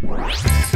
Música